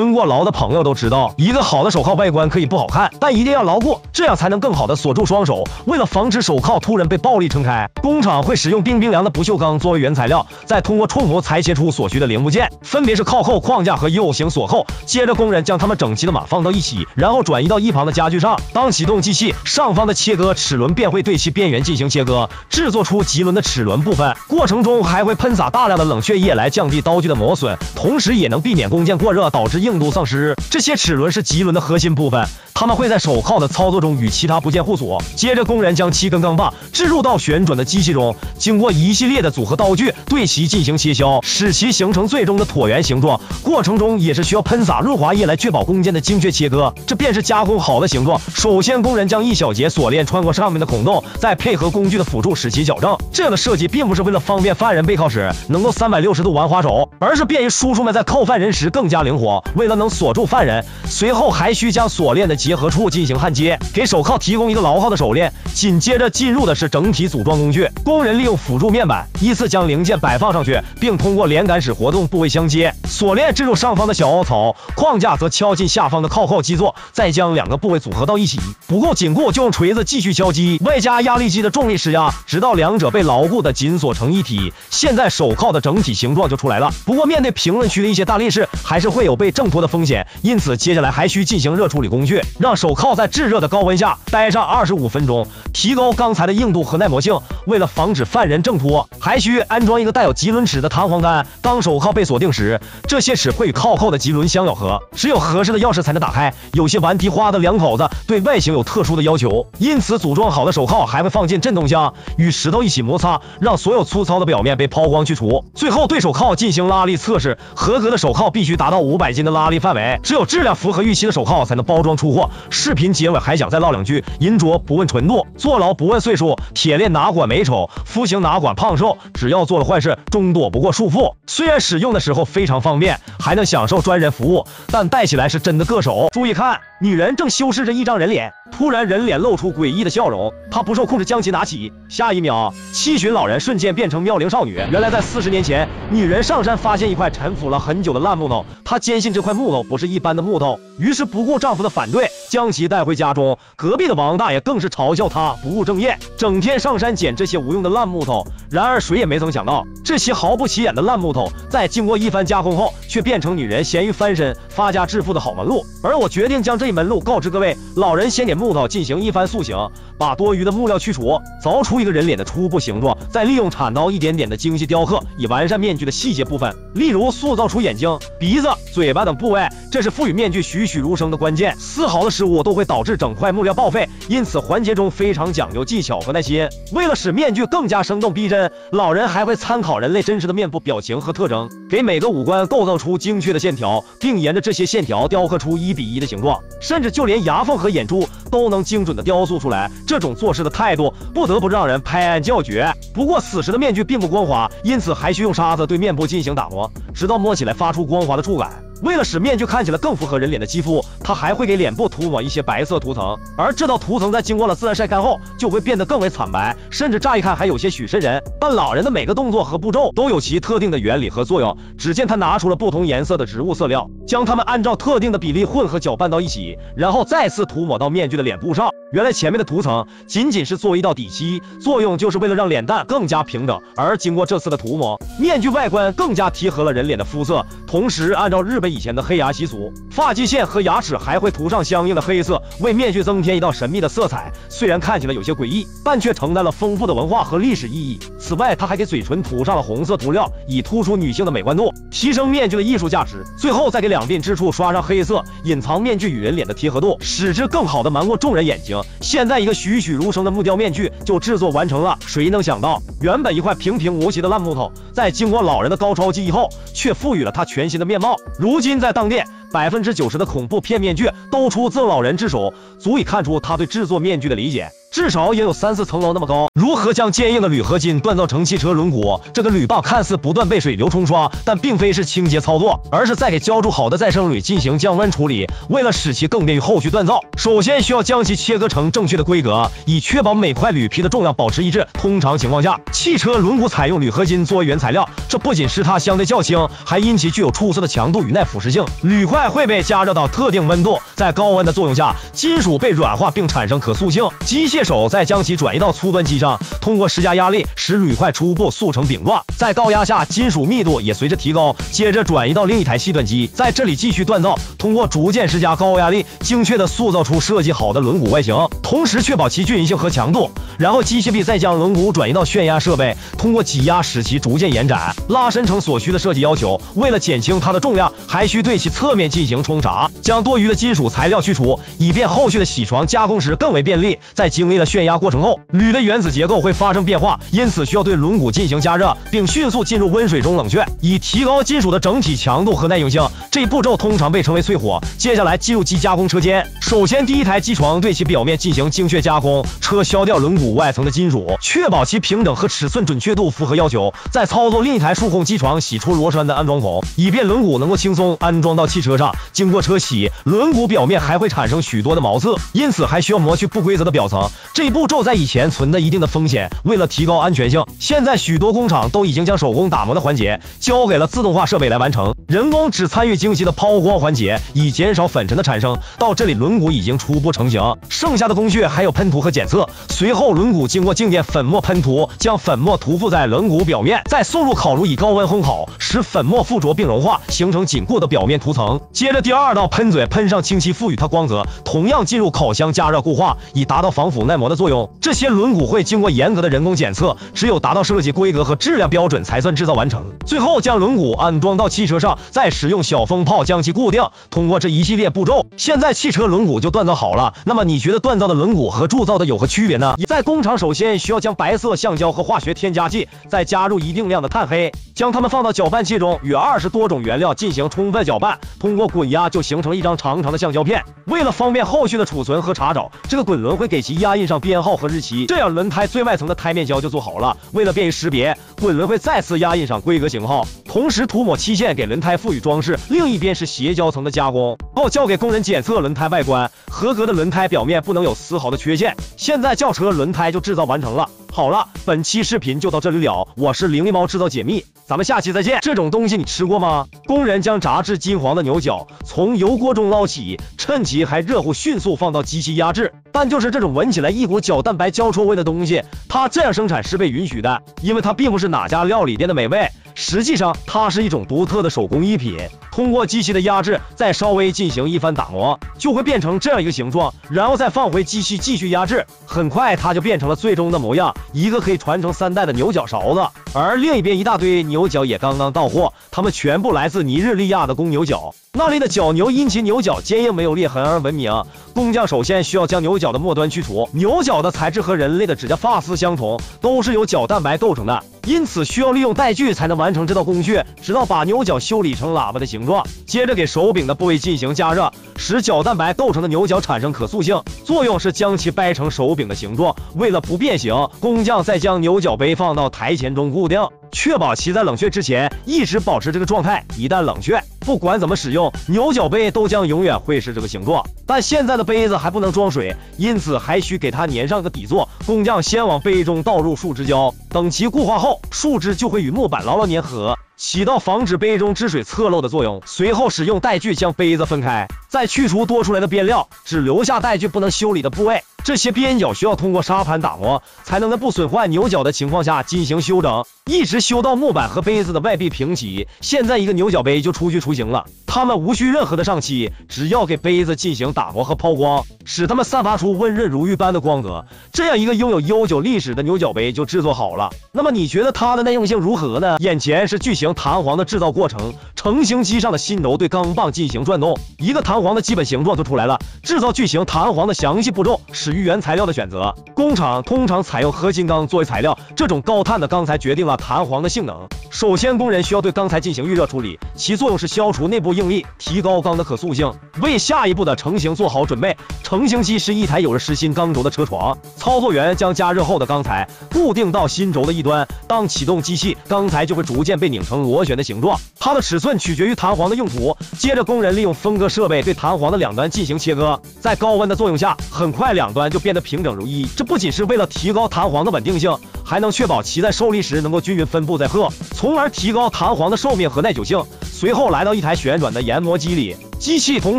蹲过牢的朋友都知道，一个好的手铐外观可以不好看，但一定要牢固，这样才能更好的锁住双手。为了防止手铐突然被暴力撑开，工厂会使用冰冰凉的不锈钢作为原材料，再通过冲模裁切出所需的零部件，分别是铐扣、框架和 U 型锁扣。接着，工人将它们整齐的码放到一起，然后转移到一旁的家具上。当启动机器，上方的切割齿轮便会对其边缘进行切割，制作出棘轮的齿轮部分。过程中还会喷洒大量的冷却液来降低刀具的磨损，同时也能避免工件过热导致硬度丧失。这些齿轮是棘轮的核心部分，它们会在手铐的操作中与其他部件互锁。接着，工人将七根钢棒置入到旋转的机器中，经过一系列的组合刀具对其进行切削，使其形成最终的椭圆形状。过程中也是需要喷洒润滑液来确保工件的精确切割，这便是加工好的形状。首先，工人将一小节锁链穿过上面的孔洞，再配合工具的辅助使其矫正。这样的设计并不是为了方便犯人背靠时能够三百六十度玩滑手，而是便于叔叔们在扣犯人时更加灵活。为了能锁住犯人，随后还需将锁链的结合处进行焊接，给手铐提供一个牢靠的手链。紧接着进入的是整体组装工具，工人利用辅助面板依次将零件摆放上去，并通过连杆使活动部位相接。锁链置入上方的小凹槽，框架则敲进下方的铐扣基座，再将两个部位组合到一起。不够紧固就用锤子继续敲击，外加压力机的重力施压，直到两者被牢固的紧锁成一体。现在手铐的整体形状就出来了。不过面对评论区的一些大力士，还是会有被挣脱的风险，因此接下来还需进行热处理工序，让手铐在炙热的高温下待上二十五分钟，提高钢材的硬度和耐磨性。为了防止犯人挣脱，还需安装一个带有棘轮齿的弹簧杆。当手铐被锁定时，这些齿会与铐扣的棘轮相咬合，只有合适的钥匙才能打开。有些顽皮花的两口子对外形有特殊的要求，因此组装好的手铐还会放进震动箱，与石头一起摩擦，让所有粗糙的表面被抛光去除。最后对手铐进行拉力测试，合格的手铐必须达到五百斤的拉力范围，只有质量符合预期的手铐才能包装出货。视频结尾还想再唠两句：银镯不问纯度，坐牢不问岁数，铁链哪管美丑，服刑哪管胖瘦，只要做了坏事，终躲不过束缚。虽然使用的时候非常方便，还能享受专人服务，但戴起来是真的硌手。注意看，女人正修饰着一张人脸，突然人脸露出诡异的笑容，她不受控制将其拿起，下一秒，七旬老人瞬间变成妙龄少女。原来在四十年前，女人上山发现一块沉腐了很久的烂木头，她坚信这块木头不是一般的木头，于是不顾丈夫的反对，将其带回家中。隔壁的王大爷更是嘲笑她不务正业，整天上山捡这些无用的烂木头。然而谁也没曾想到，这些毫不起眼的烂木头，在经过一番加工后，却变成女人咸鱼翻身、发家致富的好门路。而我决定将这门路告知各位。老人先给木头进行一番塑形，把多余的木料去除，凿出一个人脸的初步形状，再利用铲刀一点点的精细雕刻，以完善面具的细节部分。例如塑造出眼睛、鼻子、嘴巴等部位，这是赋予面具栩栩如生的关键。丝毫的失误都会导致整块木料报废，因此环节中非常讲究技巧和耐心。为了使面具更加生动逼真，老人还会参考人类真实的面部表情和特征，给每个五官构造出精确的线条，并沿着这些线条雕刻出一比一的形状，甚至就连牙缝和眼珠都能精准的雕塑出来。这种做事的态度，不得不让人拍案叫绝。不过此时的面具并不光滑，因此还需用沙子对面部进行打磨，直到摸起来发出光滑的触感。为了使面具看起来更符合人脸的肌肤，他还会给脸部涂抹一些白色涂层，而这道涂层在经过了自然晒干后，就会变得更为惨白，甚至乍一看还有些许瘆人。但老人的每个动作和步骤都有其特定的原理和作用。只见他拿出了不同颜色的植物色料，将它们按照特定的比例混合搅拌到一起，然后再次涂抹到面具的脸部上。原来前面的涂层仅仅是作为一道底漆，作用就是为了让脸蛋更加平整。而经过这次的涂抹，面具外观更加贴合了人脸的肤色。同时，按照日本以前的黑牙习俗，发际线和牙齿还会涂上相应的黑色，为面具增添一道神秘的色彩。虽然看起来有些诡异，但却承担了丰富的文化和历史意义。此外，他还给嘴唇涂上了红色涂料，以突出女性的美观度，提升面具的艺术价值。最后，再给两鬓之处刷上黑色，隐藏面具与人脸的贴合度，使之更好的瞒过众人眼睛。现在一个栩栩如生的木雕面具就制作完成了。谁能想到，原本一块平平无奇的烂木头，在经过老人的高超技艺后，却赋予了它全新的面貌。如如今在当店，百分之九十的恐怖片面具都出自老人之手，足以看出他对制作面具的理解。至少也有三四层楼那么高。如何将坚硬的铝合金锻造成汽车轮毂？这个铝棒看似不断被水流冲刷，但并非是清洁操作，而是在给浇筑好的再生铝进行降温处理。为了使其更便于后续锻造，首先需要将其切割成正确的规格，以确保每块铝皮的重量保持一致。通常情况下，汽车轮毂采用铝合金作为原材料，这不仅使它相对较轻，还因其具有出色的强度与耐腐蚀性。铝块快会被加热到特定温度，在高温的作用下，金属被软化并产生可塑性。机械手再将其转移到粗端机上，通过施加压力使铝块初步塑成饼状。在高压下，金属密度也随着提高，接着转移到另一台细锻机，在这里继续锻造，通过逐渐施加高压力，精确的塑造出设计好的轮毂外形，同时确保其均匀性和强度。然后机械臂再将轮毂转移到旋压设备，通过挤压使其逐渐延展、拉伸成所需的设计要求。为了减轻它的重量，还需对其侧面进行冲刷，将多余的金属材料去除，以便后续的铣床加工时更为便利。在经历了旋压过程后，铝的原子结构会发生变化，因此需要对轮毂进行加热，并迅速进入温水中冷却，以提高金属的整体强度和耐用性。这一步骤通常被称为淬火。接下来进入机加工车间，首先第一台机床对其表面进行精确加工，车削掉轮毂外层的金属，确保其平整和尺寸准确度符合要求。再操作另一台数控机床洗出螺栓的安装孔，以便轮毂能够轻松安装到汽车。经过车洗，轮毂表面还会产生许多的毛刺，因此还需要磨去不规则的表层。这一步骤在以前存在一定的风险，为了提高安全性，现在许多工厂都已经将手工打磨的环节交给了自动化设备来完成，人工只参与精细的抛光环节，以减少粉尘的产生。到这里，轮毂已经初步成型，剩下的工序还有喷涂和检测。随后，轮毂经过静电粉末喷涂，将粉末涂覆在轮毂表面，再送入烤炉以高温烘烤，使粉末附着并融化，形成紧固的表面涂层。接着，第二道喷嘴喷上清漆，赋予它光泽，同样进入烤箱加热固化，以达到防腐耐磨的作用。这些轮毂会经过严格的人工检测，只有达到设计规格和质量标准才算制造完成。最后，将轮毂安装到汽车上，再使用小风炮将其固定。通过这一系列步骤，现在汽车轮毂就锻造好了。那么，你觉得锻造的轮毂和铸造的有何区别呢？在工厂，首先需要将白色橡胶和化学添加剂，再加入一定量的炭黑，将它们放到搅拌器中，与二十多种原料进行充分搅拌。通通过滚压，就形成了一张长长的橡胶片。为了方便后续的储存和查找，这个滚轮会给其压印上编号和日期，这样轮胎最外层的胎面胶就做好了。为了便于识别，滚轮会再次压印上规格型号，同时涂抹漆线给轮胎赋予装饰。另一边是斜胶层的加工，后交给工人检测轮胎外观，合格的轮胎表面不能有丝毫的缺陷。现在轿车轮胎就制造完成了。好了，本期视频就到这里了。我是灵力猫制造解密，咱们下期再见。这种东西你吃过吗？工人将炸至金黄的牛角从油锅中捞起，趁其还热乎，迅速放到机器压制。但就是这种闻起来一股角蛋白焦臭味的东西，它这样生产是被允许的，因为它并不是哪家料理店的美味。实际上，它是一种独特的手工艺品。通过机器的压制，再稍微进行一番打磨，就会变成这样一个形状，然后再放回机器继续压制。很快，它就变成了最终的模样，一个可以传承三代的牛角勺子。而另一边，一大堆牛角也刚刚到货，它们全部来自尼日利亚的公牛角。那里的角牛因其牛角坚硬没有裂痕而闻名。工匠首先需要将牛角的末端去除。牛角的材质和人类的指甲发丝相同，都是由角蛋白构成的，因此需要利用带锯才能完成这道工序，直到把牛角修理成喇叭的形状。接着给手柄的部位进行加热，使角蛋白构成的牛角产生可塑性，作用是将其掰成手柄的形状。为了不变形，工匠再将牛角杯放到台前中固定，确保其在冷却之前一直保持这个状态。一旦冷却，不管怎么使用，牛角杯都将永远会是这个形状。但现在的杯子还不能装水，因此还需给它粘上个底座。工匠先往杯中倒入树脂胶，等其固化后，树脂就会与木板牢牢粘合，起到防止杯中汁水侧漏的作用。随后使用带锯将杯子分开，再去除多出来的边料，只留下带锯不能修理的部位。这些边角需要通过砂盘打磨，才能在不损坏牛角的情况下进行修整，一直修到木板和杯子的外壁平齐。现在一个牛角杯就初具雏形了，它们无需任何的上漆，只要给杯子进行打磨和抛光，使它们散发出温润如玉般的光泽，这样一个拥有悠久历史的牛角杯就制作好了。那么你觉得它的耐用性如何呢？眼前是巨型弹簧的制造过程，成型机上的心轴对钢棒进行转动，一个弹簧的基本形状就出来了。制造巨型弹簧的详细步骤始。于原材料的选择，工厂通常采用合金钢作为材料，这种高碳的钢材决定了弹簧的性能。首先，工人需要对钢材进行预热处理，其作用是消除内部应力，提高钢的可塑性，为下一步的成型做好准备。成型机是一台有着实心钢轴的车床，操作员将加热后的钢材固定到轴的一端，当启动机器，钢材就会逐渐被拧成螺旋的形状。它的尺寸取决于弹簧的用途。接着，工人利用分割设备对弹簧的两端进行切割，在高温的作用下，很快两端就变得平整如一。这不仅是为了提高弹簧的稳定性，还能确保其在受力时能够均匀分布在荷，从而提高弹簧的寿命和耐久性。随后来到一台旋转的研磨机里，机器同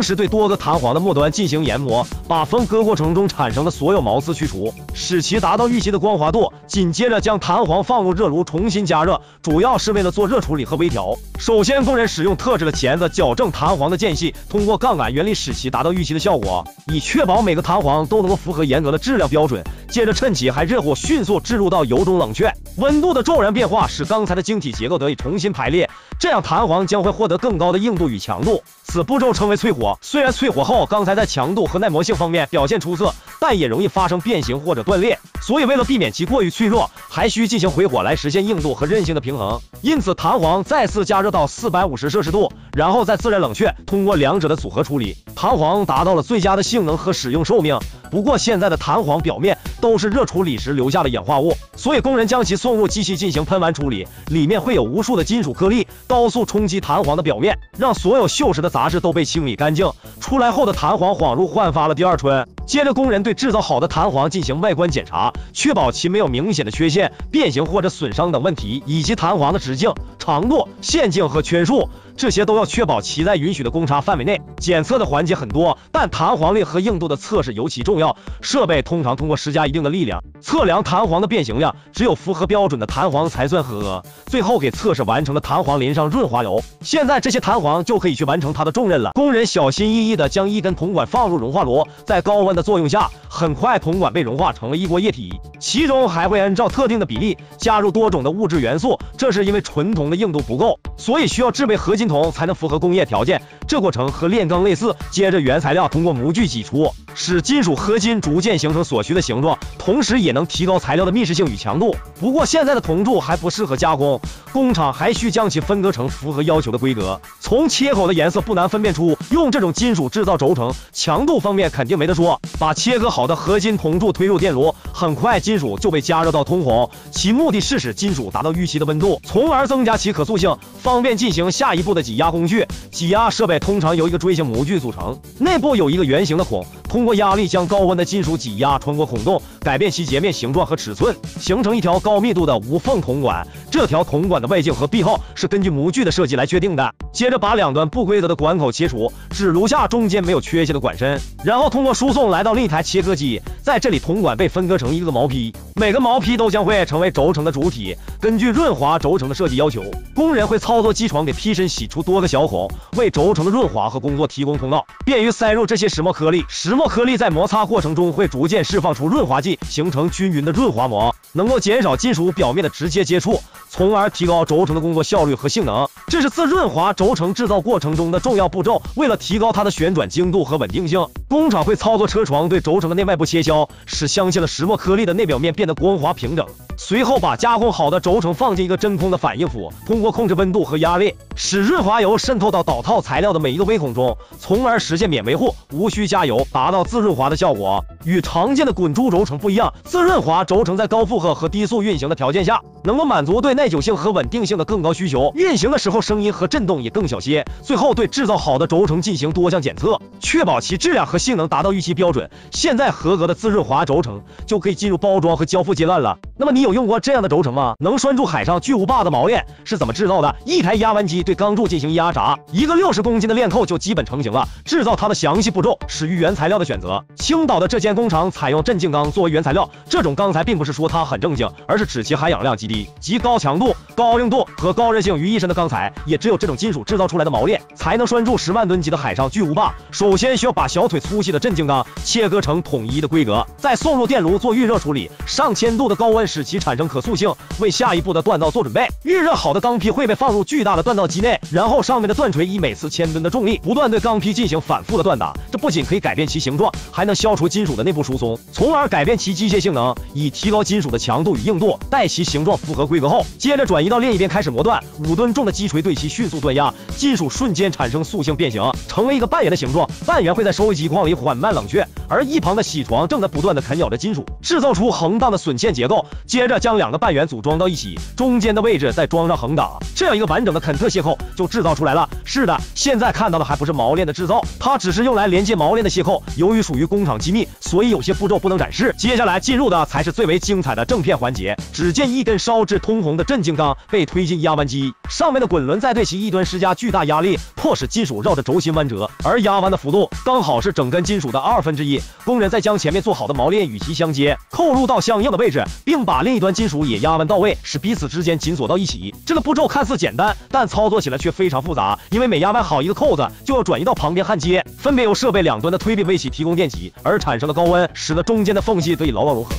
时对多个弹簧的末端进行研磨，把分割过程中产生的所有毛刺去除，使其达到预期的光滑度。紧接着将弹簧放入热炉重新加热，主要是为了做热处理和微调。首先，工人使用特制的钳子矫正弹簧的间隙，通过杠杆原理使其达到预期的效果，以确保每个弹簧都能够符合严格的质量标准。接着趁其还热火，迅速置入到油中冷却。温度的骤然变化使刚才的晶体结构得以重新排列，这样弹簧将会获得更高的硬度与强度。此步骤称为淬火。虽然淬火后钢材在强度和耐磨性方面表现出色，但也容易发生变形或者断裂。所以为了避免其过于脆弱，还需进行回火来实现硬度和韧性的平衡。因此，弹簧再次加热到四百五十摄氏度，然后再自然冷却。通过两者的组合处理，弹簧达到了最佳的性能和使用寿命。不过，现在的弹簧表面都是热处理时留下的氧化物，所以工人将其送入机器进行喷完处理，里面会有无数的金属颗粒高速冲击弹簧的表面，让所有锈蚀的杂质都被清理干净。出来后的弹簧恍如焕发了第二春。接着，工人对制造好的弹簧进行外观检查，确保其没有明显的缺陷、变形或者损伤等问题，以及弹簧的直径、长度、线径和圈数。这些都要确保其在允许的公差范围内。检测的环节很多，但弹簧力和硬度的测试尤其重要。设备通常通过施加一定的力量，测量弹簧的变形量，只有符合标准的弹簧才算合格。最后给测试完成的弹簧淋上润滑油。现在这些弹簧就可以去完成它的重任了。工人小心翼翼地将一根铜管放入融化炉，在高温的作用下，很快铜管被融化成了一锅液体，其中还会按照特定的比例加入多种的物质元素。这是因为纯铜的硬度不够，所以需要制备合金。铜才能符合工业条件，这过程和炼钢类似。接着原材料通过模具挤出，使金属合金逐渐形成所需的形状，同时也能提高材料的密实性与强度。不过现在的铜柱还不适合加工，工厂还需将其分割成符合要求的规格。从切口的颜色不难分辨出，用这种金属制造轴承，强度方面肯定没得说。把切割好的合金铜柱推入电炉，很快金属就被加热到通红，其目的是使金属达到预期的温度，从而增加其可塑性，方便进行下一步的。挤压工序，挤压设备通常由一个锥形模具组成，内部有一个圆形的孔，通过压力将高温的金属挤压穿过孔洞，改变其截面形状和尺寸，形成一条高密度的无缝铜管。这条铜管的外径和壁厚是根据模具的设计来确定的。接着把两端不规则的管口切除，只留下中间没有缺陷的管身，然后通过输送来到另一台切割机，在这里铜管被分割成一个毛坯，每个毛坯都将会成为轴承的主体。根据润滑轴承的设计要求，工人会操作机床给坯身洗出多个小孔，为轴承的润滑和工作提供通道，便于塞入这些石墨颗粒。石墨颗粒在摩擦过程中会逐渐释放出润滑剂，形成均匀的润滑膜，能够减少金属表面的直接接触，从而提高轴承的工作效率和性能。这是自润滑轴承制造过程中的重要步骤。为了提高它的旋转精度和稳定性，工厂会操作车床对轴承的内外部切削，使镶嵌了石墨颗粒的内表面变得光滑平整。随后把加工好的轴承放进一个真空的反应釜，通过控制温度和压力，使润滑油渗透到导套材料的每一个微孔中，从而实现免维护、无需加油，达到自润滑的效果。与常见的滚珠轴承不一样，自润滑轴承在高负和低速运行的条件下，能够满足对耐久性和稳定性的更高需求。运行的时候声音和震动也更小些。最后对制造好的轴承进行多项检测，确保其质量和性能达到预期标准。现在合格的自润滑轴承就可以进入包装和交付阶段了。那么你有用过这样的轴承吗？能拴住海上巨无霸的锚链是怎么制造的？一台压弯机对钢柱进行压榨，一个六十公斤的链扣就基本成型了。制造它的详细步骤始于原材料的选择。青岛的这间工厂采用镇静钢作为原材料，这种钢材并不是说它很正经，而是指其含氧量极低、极高强度、高硬度和高韧性于一身的钢材。也只有这种金属制造出来的锚链，才能拴住十万吨级的海上巨无霸。首先需要把小腿粗细的镇静钢切割成统一的规格，再送入电炉做预热处理，上千度的高温。使其产生可塑性，为下一步的锻造做准备。预热好的钢坯会被放入巨大的锻造机内，然后上面的锻锤以每次千吨的重力，不断对钢坯进行反复的锻打。这不仅可以改变其形状，还能消除金属的内部疏松，从而改变其机械性能，以提高金属的强度与硬度。待其形状符合规格后，接着转移到另一边开始磨断。五吨重的击锤对其迅速锻压，金属瞬间产生塑性变形，成为一个半圆的形状。半圆会在收集矿里缓慢冷却，而一旁的铣床正在不断的啃咬着金属，制造出横荡的榫线结构。接着将两个半圆组装到一起，中间的位置再装上横挡，这样一个完整的肯特卸扣就制造出来了。是的，现在看到的还不是锚链的制造，它只是用来连接锚链的卸扣。由于属于工厂机密，所以有些步骤不能展示。接下来进入的才是最为精彩的正片环节。只见一根烧至通红的镇静钢被推进压弯机，上面的滚轮在对其一端施加巨大压力，迫使金属绕着轴心弯折，而压弯的幅度刚好是整根金属的二分之一。工人再将前面做好的锚链与其相接，扣入到相应的位置，并把另一端金属也压弯到位，使彼此之间紧锁到一起。这个步骤看似简单，但操作起来却非常复杂，因为每压弯好一个扣子，就要转移到旁边焊接，分别由设备两端的推力为其提供电极，而产生的高温使得中间的缝隙得以牢牢融合。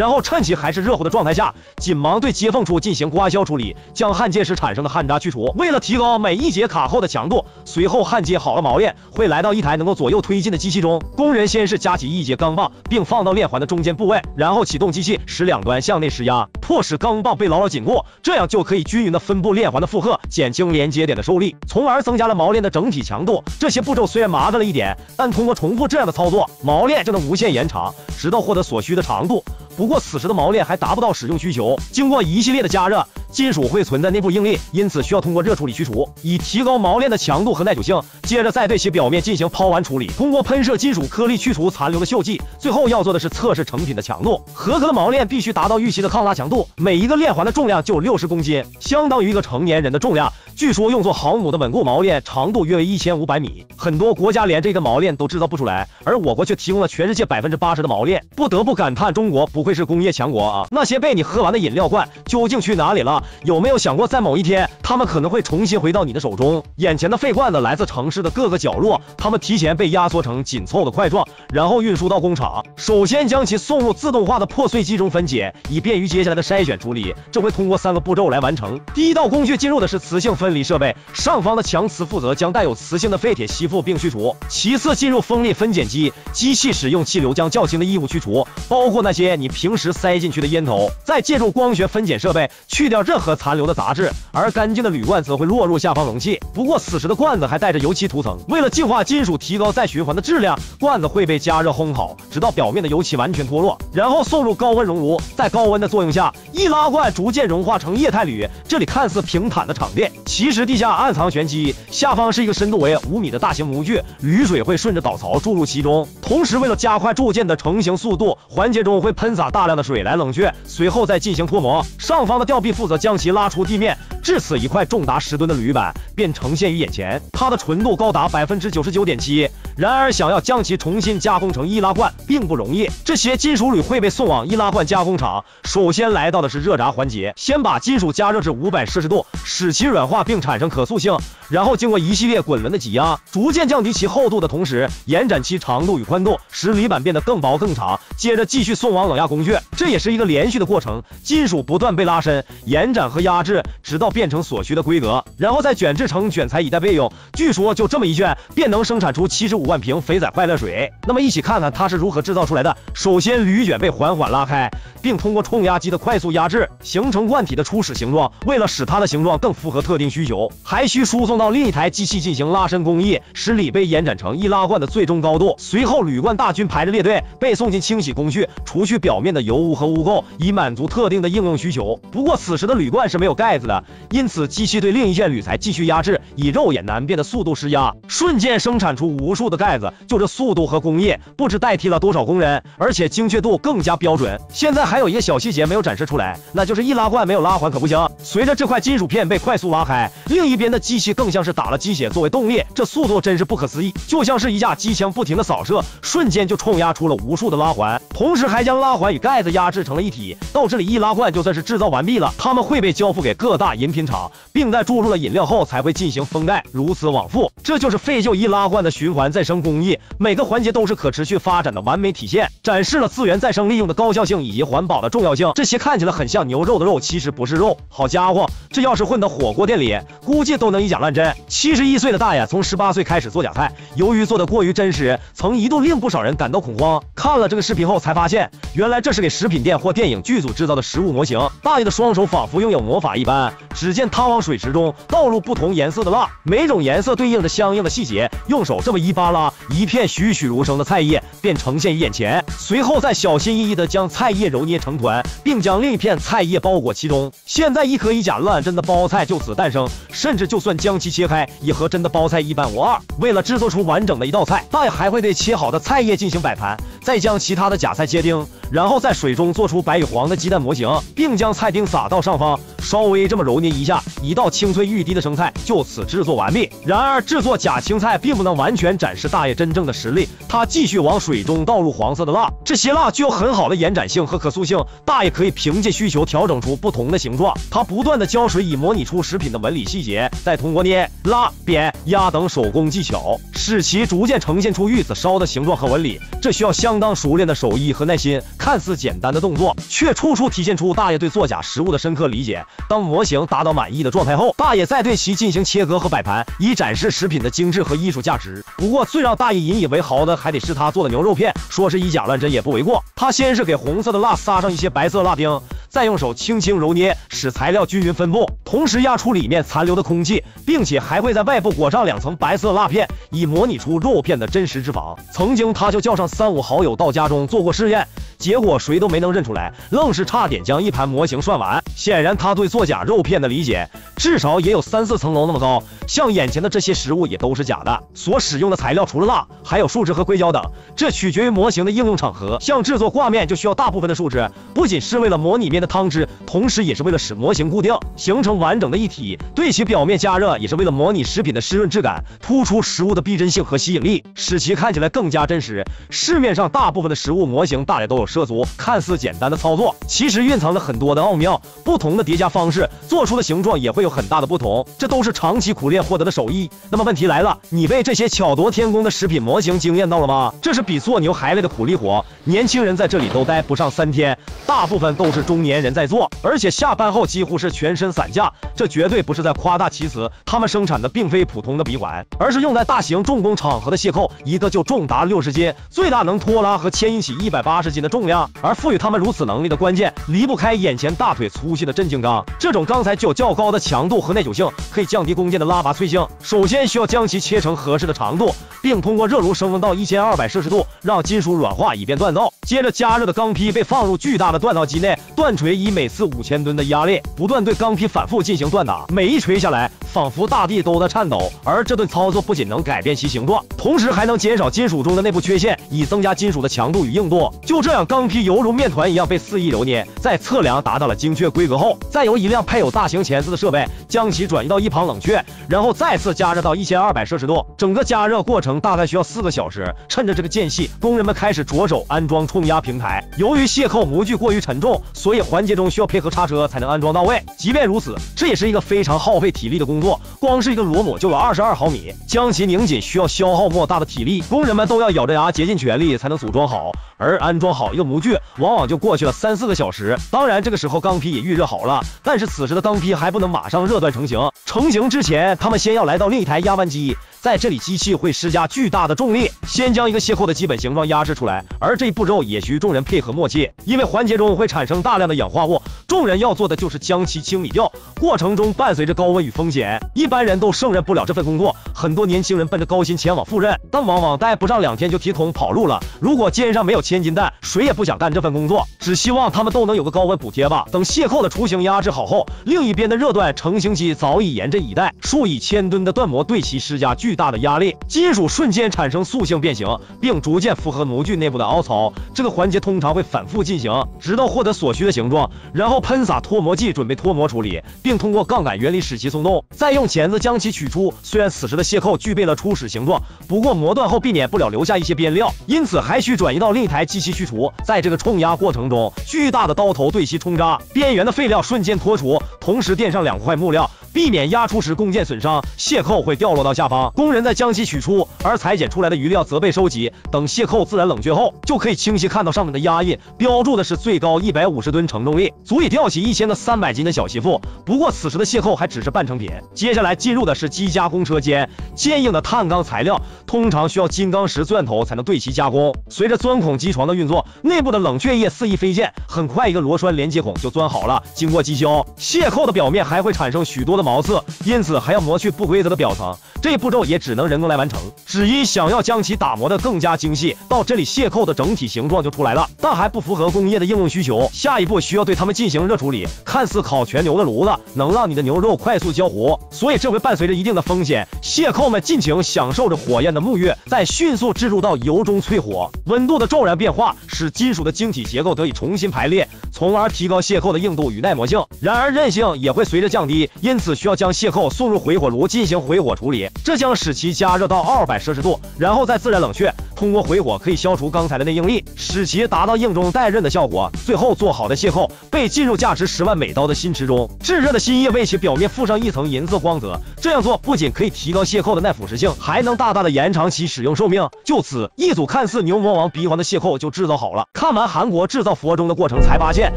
然后趁其还是热乎的状态下，紧忙对接缝处进行刮削处理，将焊接时产生的焊渣去除。为了提高每一节卡扣的强度，随后焊接好了锚链会来到一台能够左右推进的机器中。工人先是夹起一节钢棒，并放到链环的中间部位，然后启动机器，使两端向内施压，迫使钢棒被牢牢紧固，这样就可以均匀的分布链环的负荷，减轻连接点的受力，从而增加了锚链的整体强度。这些步骤虽然麻烦了一点，但通过重复这样的操作，锚链就能无限延长，直到获得所需的长度。不过此时的锚链还达不到使用需求，经过一系列的加热，金属会存在内部应力，因此需要通过热处理去除，以提高锚链的强度和耐久性。接着再对其表面进行抛完处理，通过喷射金属颗粒去除残留的锈迹。最后要做的是测试成品的强度，合格的锚链必须达到预期的抗拉强度，每一个链环的重量就有六十公斤，相当于一个成年人的重量。据说用作航母的稳固锚链长度约为一千五百米，很多国家连这个锚链都制造不出来，而我国却提供了全世界百分之八十的锚链，不得不感叹中国不愧是工业强国啊！那些被你喝完的饮料罐究竟去哪里了？有没有想过，在某一天，他们可能会重新回到你的手中？眼前的废罐子来自城市的各个角落，它们提前被压缩成紧凑的块状，然后运输到工厂，首先将其送入自动化的破碎机中分解，以便于接下来的筛选处理。这会通过三个步骤来完成。第一道工序进入的是磁性。分离设备上方的强磁负责将带有磁性的废铁吸附并去除。其次进入风力分拣机，机器使用气流将较轻的异物去除，包括那些你平时塞进去的烟头。再借助光学分拣设备去掉任何残留的杂质，而干净的铝罐则会落入下方容器。不过此时的罐子还带着油漆涂层，为了净化金属，提高再循环的质量，罐子会被加热烘烤，直到表面的油漆完全脱落，然后送入高温熔炉。在高温的作用下，易拉罐逐渐融化成液态铝。这里看似平坦的场面。其实地下暗藏玄机，下方是一个深度为五米的大型模具，铝水会顺着导槽注入其中。同时，为了加快铸件的成型速度，环节中会喷洒打大量的水来冷却，随后再进行脱模。上方的吊臂负责将其拉出地面。至此，一块重达十吨的铝板便呈现于眼前，它的纯度高达百分之九十九点七。然而，想要将其重新加工成易拉罐并不容易。这些金属铝会被送往易拉罐加工厂，首先来到的是热轧环节，先把金属加热至五百摄氏度，使其软化并产生可塑性，然后经过一系列滚轮的挤压，逐渐降低其厚度的同时，延展其长度与宽度，使铝板变得更薄更长。接着继续送往冷压工序，这也是一个连续的过程，金属不断被拉伸、延展和压制，直到。变成所需的规格，然后再卷制成卷材以待备用。据说就这么一卷，便能生产出七十五万瓶肥仔快乐水。那么一起看看它是如何制造出来的。首先，铝卷被缓缓拉开，并通过冲压机的快速压制，形成罐体的初始形状。为了使它的形状更符合特定需求，还需输送到另一台机器进行拉伸工艺，使铝被延展成易拉罐的最终高度。随后，铝罐大军排着列队被送进清洗工序，除去表面的油污和污垢，以满足特定的应用需求。不过此时的铝罐是没有盖子的。因此，机器对另一件铝材继续压制，以肉眼难辨的速度施压，瞬间生产出无数的盖子。就这速度和工艺，不知代替了多少工人，而且精确度更加标准。现在还有一个小细节没有展示出来，那就是易拉罐没有拉环可不行。随着这块金属片被快速拉开，另一边的机器更像是打了鸡血作为动力，这速度真是不可思议，就像是一架机枪不停的扫射，瞬间就冲压出了无数的拉环，同时还将拉环与盖子压制成了一体。到这里，易拉罐就算是制造完毕了，他们会被交付给各大饮品。厂，并在注入了饮料后才会进行封盖，如此往复，这就是废旧易拉罐的循环再生工艺。每个环节都是可持续发展的完美体现，展示了资源再生利用的高效性以及环保的重要性。这些看起来很像牛肉的肉，其实不是肉。好家伙，这要是混到火锅店里，估计都能以假乱真。七十一岁的大爷从十八岁开始做假菜，由于做的过于真实，曾一度令不少人感到恐慌。看了这个视频后才发现，原来这是给食品店或电影剧组制造的食物模型。大爷的双手仿佛拥有魔法一般。只见他往水池中倒入不同颜色的蜡，每种颜色对应着相应的细节，用手这么一扒拉，一片栩栩如生的菜叶便呈现于眼前。随后再小心翼翼地将菜叶揉捏成团，并将另一片菜叶包裹其中。现在一颗以假乱真的包菜就此诞生，甚至就算将其切开，也和真的包菜一般无二。为了制作出完整的一道菜，大爷还会对切好的菜叶进行摆盘，再将其他的假菜切丁。然后后在水中做出白与黄的鸡蛋模型，并将菜丁撒到上方，稍微这么揉捏一下，一道清脆欲滴的生菜就此制作完毕。然而制作假青菜并不能完全展示大爷真正的实力，他继续往水中倒入黄色的蜡，这些蜡具有很好的延展性和可塑性，大爷可以凭借需求调整出不同的形状。他不断的浇水以模拟出食品的纹理细节，再通过捏、拉、扁、压等手工技巧，使其逐渐呈现出玉子烧的形状和纹理。这需要相当熟练的手艺和耐心。看似简单的动作，却处处体现出大爷对作假食物的深刻理解。当模型达到满意的状态后，大爷再对其进行切割和摆盘，以展示食品的精致和艺术价值。不过，最让大爷引以为豪的，还得是他做的牛肉片，说是以假乱真也不为过。他先是给红色的蜡撒上一些白色蜡丁。再用手轻轻揉捏，使材料均匀分布，同时压出里面残留的空气，并且还会在外部裹上两层白色蜡片，以模拟出肉片的真实脂肪。曾经他就叫上三五好友到家中做过试验，结果谁都没能认出来，愣是差点将一盘模型涮完。显然他对做假肉片的理解，至少也有三四层楼那么高。像眼前的这些食物也都是假的，所使用的材料除了蜡，还有树脂和硅胶等，这取决于模型的应用场合。像制作挂面就需要大部分的树脂，不仅是为了模拟面。的汤汁，同时也是为了使模型固定，形成完整的一体。对其表面加热，也是为了模拟食品的湿润质感，突出食物的逼真性和吸引力，使其看起来更加真实。市面上大部分的食物模型，大概都有涉足，看似简单的操作，其实蕴藏着很多的奥妙。不同的叠加方式，做出的形状也会有很大的不同。这都是长期苦练获得的手艺。那么问题来了，你被这些巧夺天工的食品模型惊艳到了吗？这是比做牛还累的苦力活，年轻人在这里都待不上三天，大部分都是中年。人在做，而且下班后几乎是全身散架，这绝对不是在夸大其词。他们生产的并非普通的笔管，而是用在大型重工场合的卸扣，一个就重达六十斤，最大能拖拉和牵引起一百八十斤的重重量。而赋予他们如此能力的关键，离不开眼前大腿粗细的镇静钢。这种钢材具有较高的强度和耐久性，可以降低弓箭的拉拔脆性。首先需要将其切成合适的长度，并通过热炉升温到一千二百摄氏度，让金属软化以便锻造。接着加热的钢坯被放入巨大的锻造机内，锻。锤以每次五千吨的压力，不断对钢坯反复进行锻打，每一锤下来，仿佛大地都在颤抖。而这顿操作不仅能改变其形状，同时还能减少金属中的内部缺陷，以增加金属的强度与硬度。就这样，钢坯犹如面团一样被肆意揉捏，在测量达到了精确规格后，再由一辆配有大型钳子的设备将其转移到一旁冷却，然后再次加热到一千二百摄氏度。整个加热过程大概需要四个小时。趁着这个间隙，工人们开始着手安装冲压平台。由于卸扣模具过于沉重，所以。环节中需要配合叉车才能安装到位。即便如此，这也是一个非常耗费体力的工作。光是一个螺母就有二十二毫米，将其拧紧需要消耗莫大的体力。工人们都要咬着牙竭尽全力才能组装好。而安装好一个模具，往往就过去了三四个小时。当然，这个时候钢坯也预热好了，但是此时的钢坯还不能马上热锻成型。成型之前，他们先要来到另一台压弯机。在这里，机器会施加巨大的重力，先将一个卸扣的基本形状压制出来。而这一步骤也需众人配合默契，因为环节中会产生大量的氧化物，众人要做的就是将其清理掉。过程中伴随着高温与风险，一般人都胜任不了这份工作。很多年轻人奔着高薪前往赴任，但往往待不上两天就提桶跑路了。如果肩上没有千斤担，谁也不想干这份工作。只希望他们都能有个高温补贴吧。等卸扣的雏形压制好后，另一边的热锻成型机早已严阵以待，数以千吨的锻模对其施加巨。大的压力，金属瞬间产生塑性变形，并逐渐符合模具内部的凹槽。这个环节通常会反复进行，直到获得所需的形状，然后喷洒脱模剂，准备脱模处理，并通过杠杆原理使其松动，再用钳子将其取出。虽然此时的卸扣具备了初始形状，不过磨断后避免不了留下一些边料，因此还需转移到另一台机器去除。在这个冲压过程中，巨大的刀头对其冲扎，边缘的废料瞬间脱除，同时垫上两块木料。避免压出时弓箭损伤，卸扣会掉落到下方。工人在将其取出，而裁剪出来的余料则被收集。等卸扣自然冷却后，就可以清晰看到上面的压印，标注的是最高一百五十吨承重力，足以吊起一千个三百斤的小媳妇。不过此时的卸扣还只是半成品，接下来进入的是机加工车间。坚硬的碳钢材料通常需要金刚石钻头才能对其加工。随着钻孔机床的运作，内部的冷却液肆意飞溅，很快一个螺栓连接孔就钻好了。经过机修，卸扣的表面还会产生许多的毛色，因此还要磨去不规则的表层。这步骤也只能人工来完成。只因想要将其打磨得更加精细，到这里卸扣的整体形状就出来了，但还不符合工业的应用需求。下一步需要对它们进行热处理。看似烤全牛的炉子能让你的牛肉快速焦糊，所以这会伴随着一定的风险。卸扣们尽情享受着火焰的沐浴，再迅速置入到油中淬火。温度的骤然变化使金属的晶体结构得以重新排列，从而提高卸扣的硬度与耐磨性。然而韧性也会随着降低，因此只需要将蟹扣送入回火炉进行回火处理。这将使其加热到二百摄氏度，然后再自然冷却。通过回火可以消除刚才的内应力，使其达到硬中带韧的效果。最后做好的蟹扣被进入价值十万美刀的新池中，炙热的新液为其表面附上一层银色光泽。这样做不仅可以提高蟹扣的耐腐蚀性，还能大大的延长其使用寿命。就此，一组看似牛魔王鼻环的蟹扣就制造好了。看完韩国制造佛钟的过程，才发现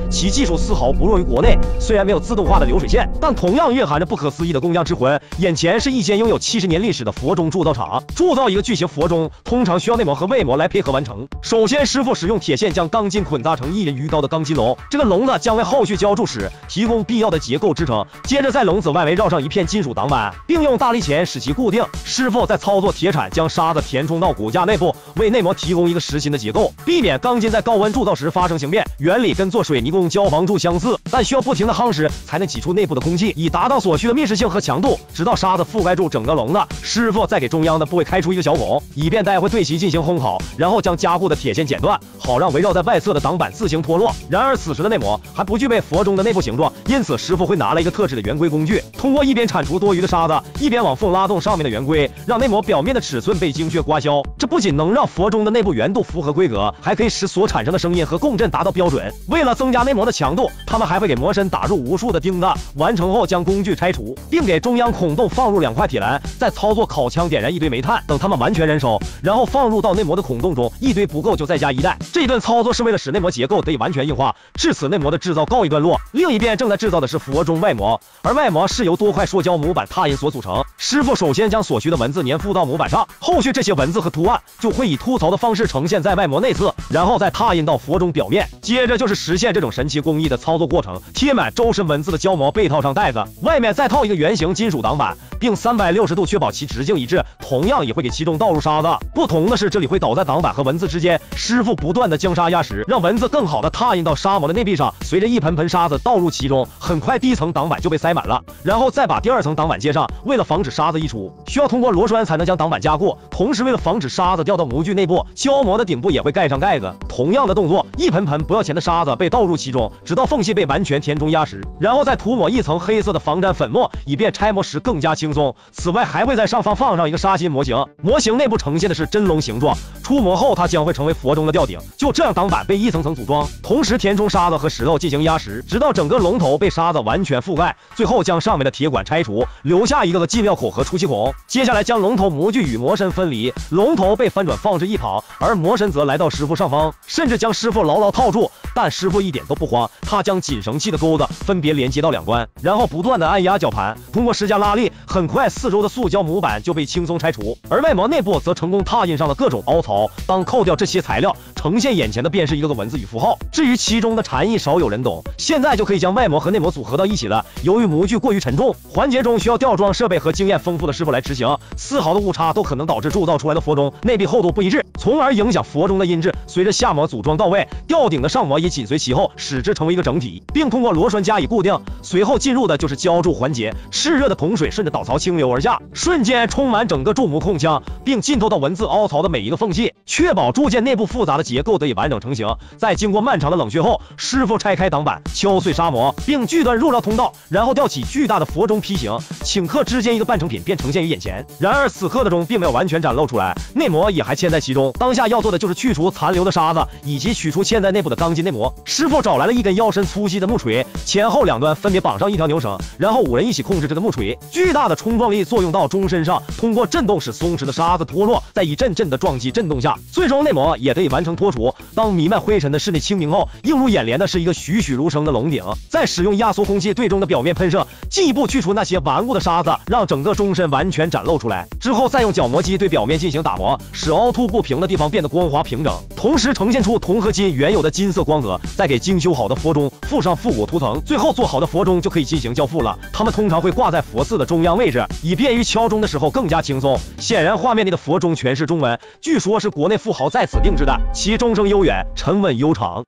其技术丝毫不弱于国内。虽然没有自动化的流水线，但同样蕴含着不可思议的工匠之魂。眼前是一间拥有七十年历史的佛钟铸造厂，铸造一个巨型佛钟，通常需要内蒙和外模来配合完成。首先，师傅使用铁线将钢筋捆扎成一人鱼高的钢筋笼，这个笼子将为后续浇筑时提供必要的结构支撑。接着，在笼子外围绕上一片金属挡板，并用大力钳使其固定。师傅再操作铁铲将沙子填充到骨架内部，为内模提供一个实心的结构，避免钢筋在高温铸造时发生形变。原理跟做水泥工浇房柱相似，但需要不停的夯实才能挤出内部的空气，以达到所需的密实性和强度。直到沙子覆盖住整个笼子，师傅再给中央的部位开出一个小孔，以便待会对其进行烘烤。然后将加固的铁线剪断，好让围绕在外侧的挡板自行脱落。然而此时的内膜还不具备佛钟的内部形状，因此师傅会拿了一个特制的圆规工具，通过一边铲除多余的沙子，一边往缝拉动上面的圆规，让内膜表面的尺寸被精确刮削。这不仅能让佛钟的内部圆度符合规格，还可以使所产生的声音和共振达到标准。为了增加内膜的强度，他们还会给魔身打入无数的钉子。完成后将工具拆除，并给中央孔洞放入两块铁栏，再操作烤枪点燃一堆煤炭，等它们完全燃烧，然后放入到内膜的孔洞中。一堆不够就再加一袋。这一段操作是为了使内膜结构得以完全硬化。至此，内膜的制造告一段落。另一边正在制造的是佛钟外膜，而外膜是由多块塑胶模板拓印所组成。师傅首先将所需的文字粘附到模板上，后续这些文字和图案就会以凸槽的方式呈现在外膜内侧，然后再拓印到佛钟表面。接着就是实现这种神奇工艺的操作过程：贴满周身文字的胶膜被套上袋子，外面再套一个圆形金属挡板，并三百六十度确保其直径一致。同样也会给其中倒入沙子。不同的是，这里会倒在挡板和文字之间。师傅不断的将沙压实，让文字更好的拓印到砂膜的内壁上。随着一盆盆沙子倒入其中，很快第一层挡板就被塞满了。然后再把第二层挡板接上。为了防止沙子溢出，需要通过螺栓才能将挡板加固。同时，为了防止沙子掉到模具内部，胶膜的顶部也会盖上盖子。同样的动作，一盆盆不要钱的沙子被倒入其中，直到缝隙被完全填充压实，然后再涂抹一层黑色的防粘粉末，以便拆模时更加轻松。此外，还会在上方放上一个沙心模型，模型内部呈现的是真龙形状。出模后，它将会成为佛中的吊顶。就这样，挡板被一层层组装，同时填充沙子和石头进行压实，直到整个龙头被沙子完全覆盖。最后将上面的铁管拆除，留下一个个进料口和出气孔。接下来将龙头模具与魔身分离，龙头被翻转放置一旁，而魔身则来到师傅上方，甚至将师傅牢牢套住。但师傅一点都不慌，他将紧绳器的钩子分别连接到两端，然后不断的按压绞盘，通过施加拉力，很快四周的塑胶模板就被轻松拆除，而外膜内部则成功拓印上了各种种凹槽。当扣掉这些材料，呈现眼前的便是一个个文字与符号。至于其中的禅意，少有人懂。现在就可以将外膜和内膜组合到一起了。由于模具过于沉重，环节中需要吊装设备和经验丰富的师傅来执行，丝毫的误差都可能导致铸造出来的佛钟内壁厚度不一致，从而影响佛钟的音质。随着下模组装到位，吊顶的上模也紧随其后，使之成为一个整体，并通过螺栓加以固定。随后进入的就是浇铸环节，炽热的铜水顺着导槽倾流而下，瞬间充满整个铸模空腔，并浸透到文字凹槽的每一个缝隙，确保铸件内部复杂的结构得以完整成型。在经过漫长的冷却后，师傅拆开挡板，敲碎砂膜，并锯断入料通道，然后吊起巨大的佛钟批形，顷刻之间，一个半成品便呈现于眼前。然而此刻的钟并没有完全展露出来，内膜也还嵌在其中。当下要做的就是去除残留的沙子，以及取出嵌在内部的钢筋内膜。师傅找来了一根腰身粗细的木锤，前后两端分别绑上一条牛绳，然后五人一起控制这个木锤，巨大的冲撞力作用到钟身上，通过震动使松弛的沙子脱落，在一阵阵的撞击震动下，最终内膜也可以完成脱除。当弥漫灰尘的室内清明后，映入眼帘的是一个栩栩如生的龙顶。再使用压缩空气对钟的表面喷射，进一步去除那些顽固的沙子，让整个钟身完全展露出来。之后再用角磨机对表面进行打磨，使凹凸不平的地方变得光滑平整，同时呈现出铜合金原有的金色光泽。再给精修好的佛钟附上复古图腾，最后做好的佛钟就可以进行交付了。它们通常会挂在佛寺的中央位置，以便于敲钟的时候更加轻松。显然，画面里的佛钟全是中文，据说是国内富豪在此定制的，其钟声悠远，沉稳悠长。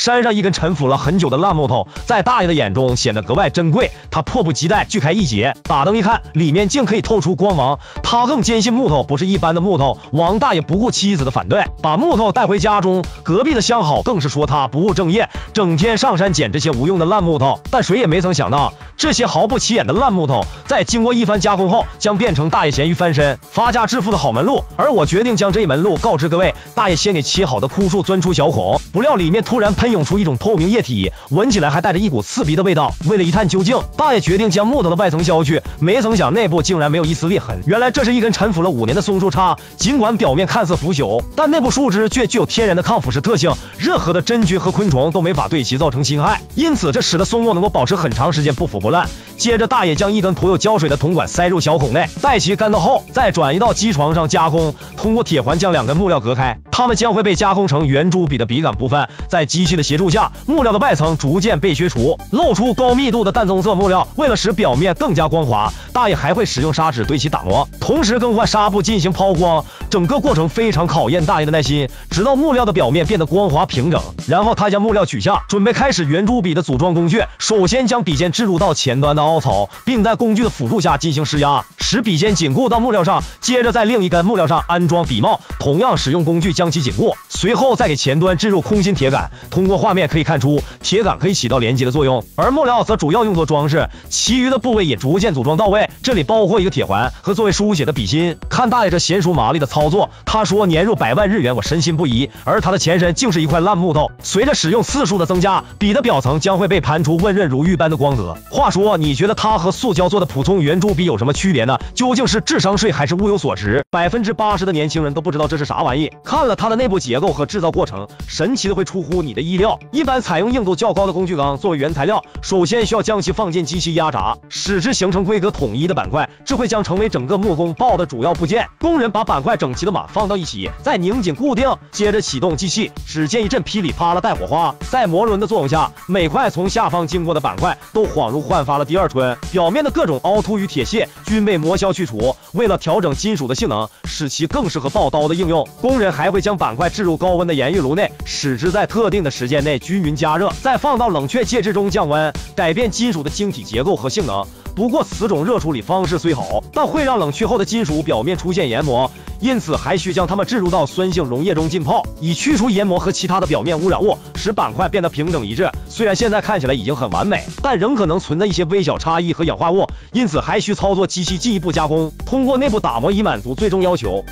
山上一根沉腐了很久的烂木头，在大爷的眼中显得格外珍贵。他迫不及待锯开一截，打灯一看，里面竟可以透出光芒。他更坚信木头不是一般的木头。王大爷不顾妻子的反对，把木头带回家中。隔壁的相好更是说他不务正业，整天上山捡这些无用的烂木头。但谁也没曾想到，这些毫不起眼的烂木头，在经过一番加工后，将变成大爷咸鱼翻身、发家致富的好门路。而我决定将这一门路告知各位。大爷先给切好的枯树钻出小孔，不料里面突然喷。涌出一种透明液体，闻起来还带着一股刺鼻的味道。为了一探究竟，大爷决定将木头的外层削去，没曾想内部竟然没有一丝裂痕。原来这是一根沉腐了五年的松树杈，尽管表面看似腐朽，但内部树枝却具有天然的抗腐蚀特性，任何的真菌和昆虫都没法对其造成侵害，因此这使得松木能够保持很长时间不腐不烂。接着，大爷将一根涂有胶水的铜管塞入小孔内，待其干燥后，再转移到机床上加工。通过铁环将两根木料隔开，它们将会被加工成圆珠笔的笔杆部分。在机器的协助下，木料的外层逐渐被削除，露出高密度的淡棕色木料。为了使表面更加光滑，大爷还会使用砂纸对其打磨，同时更换纱布进行抛光。整个过程非常考验大爷的耐心，直到木料的表面变得光滑平整，然后他将木料取下，准备开始圆珠笔的组装工序。首先将笔尖置入到前端的。凹槽，并在工具的辅助下进行施压，使笔尖紧固到木料上。接着在另一根木料上安装笔帽，同样使用工具将其紧固。随后再给前端置入空心铁杆。通过画面可以看出，铁杆可以起到连接的作用，而木料则主要用作装饰。其余的部位也逐渐组装到位。这里包括一个铁环和作为书写的笔芯。看大爷这娴熟麻利的操作，他说年入百万日元，我深信不疑。而他的前身竟是一块烂木头。随着使用次数的增加，笔的表层将会被盘出温润如玉般的光泽。话说你。觉得它和塑胶做的普通圆珠笔有什么区别呢？究竟是智商税还是物有所值？百分之八十的年轻人都不知道这是啥玩意。看了它的内部结构和制造过程，神奇的会出乎你的意料。一般采用硬度较高的工具钢作为原材料，首先需要将其放进机器压榨，使之形成规格统一的板块，这会将成为整个木工刨的主要部件。工人把板块整齐的码放到一起，再拧紧固定，接着启动机器，只见一阵噼里啪啦带火花，在磨轮的作用下，每块从下方经过的板块都恍如焕发了第二。春表面的各种凹凸与铁屑均被磨削去除。为了调整金属的性能，使其更适合刨刀的应用，工人还会将板块置入高温的盐浴炉内，使之在特定的时间内均匀加热，再放到冷却介质中降温，改变金属的晶体结构和性能。不过，此种热处理方式虽好，但会让冷却后的金属表面出现研磨，因此还需将它们置入到酸性溶液中浸泡，以去除研磨和其他的表面污染物，使板块变得平整一致。虽然现在看起来已经很完美，但仍可能存在一些微小差异和氧化物，因此还需操作机器进一步加工，通过内部打磨以满足最终要求。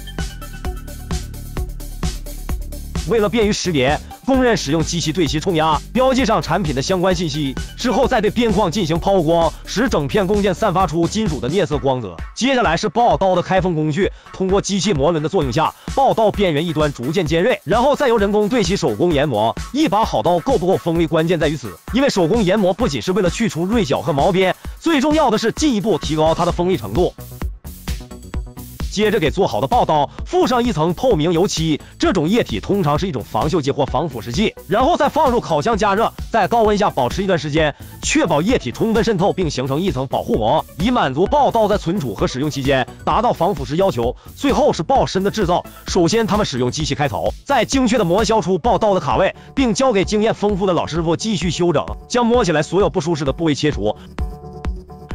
为了便于识别。工人使用机器对其冲压，标记上产品的相关信息之后，再对边框进行抛光，使整片工件散发出金属的镍色光泽。接下来是刨刀的开封工序，通过机器磨轮的作用下，刨刀边缘一端逐渐尖锐，然后再由人工对其手工研磨。一把好刀够不够锋利，关键在于此，因为手工研磨不仅是为了去除锐角和毛边，最重要的是进一步提高它的锋利程度。接着给做好的刨刀附上一层透明油漆，这种液体通常是一种防锈剂或防腐蚀剂，然后再放入烤箱加热，在高温下保持一段时间，确保液体充分渗透并形成一层保护膜，以满足刨刀在存储和使用期间达到防腐蚀要求。最后是刨身的制造，首先他们使用机器开槽，再精确的磨削出刨刀的卡位，并交给经验丰富的老师傅继续修整，将摸起来所有不舒适的部位切除。